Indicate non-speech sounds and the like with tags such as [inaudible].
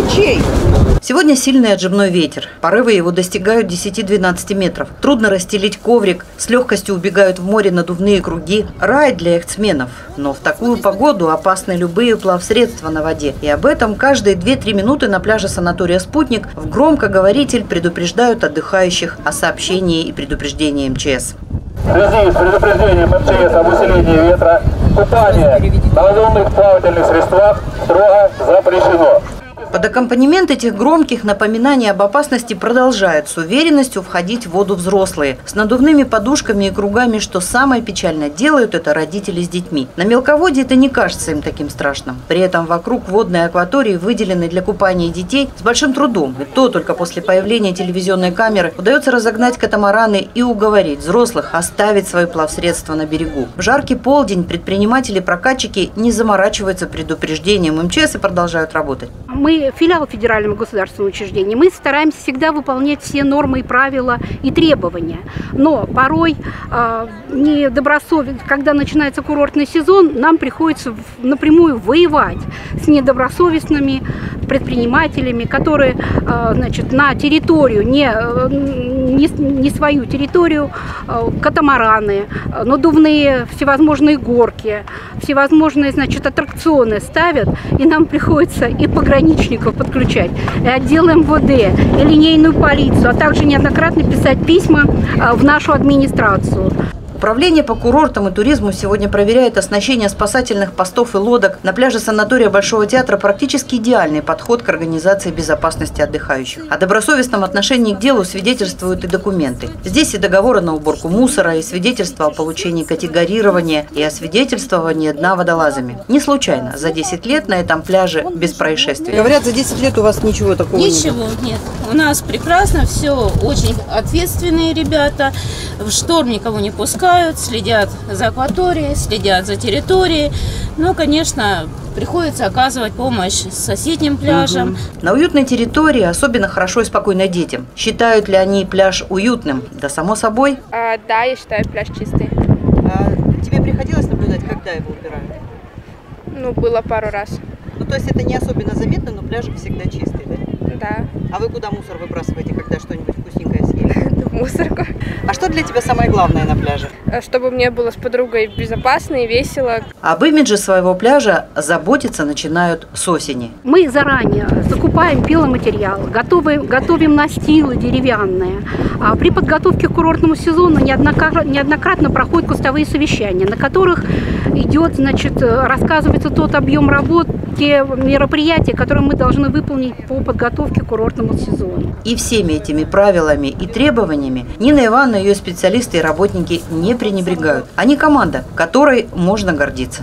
ничей. Сегодня сильный отжимной ветер. Порывы его достигают 10-12 метров. Трудно расстелить коврик, с легкостью убегают в море надувные круги. Рай для яхтсменов. Но в такую погоду опасны любые плавсредства на воде. И об этом каждые 2-3 минуты на пляже санатория «Спутник» в громкоговоритель предупреждают отдыхающих о сообщении и предупреждении МЧС. В связи с предупреждением МЧС об усилении ветра, купание на плавательных средствах строго запрещено. Под аккомпанемент этих громких напоминаний об опасности продолжают с уверенностью входить в воду взрослые, с надувными подушками и кругами, что самое печальное, делают это родители с детьми. На мелководье это не кажется им таким страшным. При этом вокруг водной акватории, выделенной для купания детей, с большим трудом, и то только после появления телевизионной камеры, удается разогнать катамараны и уговорить взрослых оставить свои плавсредства на берегу. В жаркий полдень предприниматели-прокатчики не заморачиваются предупреждением МЧС и продолжают работать. Мы филиал федерального государственного учреждения, мы стараемся всегда выполнять все нормы и правила и требования. Но порой э, недобросовестно, когда начинается курортный сезон, нам приходится напрямую воевать с недобросовестными предпринимателями, которые э, значит, на территорию, не, не, не свою территорию, э, катамараны, надувные всевозможные горки, всевозможные значит, аттракционы ставят, и нам приходится и пограничников подключать, и отдел МВД, и линейную полицию, а также неоднократно писать письма в нашу администрацию. Управление по курортам и туризму сегодня проверяет оснащение спасательных постов и лодок. На пляже санатория Большого театра практически идеальный подход к организации безопасности отдыхающих. О добросовестном отношении к делу свидетельствуют и документы. Здесь и договоры на уборку мусора, и свидетельства о получении категорирования, и о свидетельствовании дна водолазами. Не случайно, за 10 лет на этом пляже без происшествий. Говорят, за 10 лет у вас ничего такого ничего нет. Ничего нет. У нас прекрасно, все очень ответственные ребята. В шторм никого не пускают отдыхают, следят за акваторией, следят за территорией. Ну, конечно, приходится оказывать помощь соседним пляжам. Угу. На уютной территории особенно хорошо и спокойно детям. Считают ли они пляж уютным? Да, само собой. А, да, я считаю пляж чистый. А тебе приходилось наблюдать, когда его убирают? Ну, было пару раз. Ну, то есть это не особенно заметно, но пляжик всегда чистый, да? Да. А вы куда мусор выбрасываете, когда что-нибудь вкусненькое съели? [laughs] В мусорку. Что для тебя самое главное на пляже? Э, чтобы мне было с подругой безопасно и весело. Об имидже своего пляжа заботиться начинают с осени. Мы заранее закупаем пиломатериал, готовим, готовим настилы деревянные. А при подготовке к курортному сезону неоднократно, неоднократно проходят кустовые совещания, на которых идет, значит, рассказывается тот объем работ, те мероприятия, которые мы должны выполнить по подготовке к курортному сезону. И всеми этими правилами и требованиями Нина Ивановна, ее специалисты и работники не пренебрегают. Они команда, которой можно гордиться.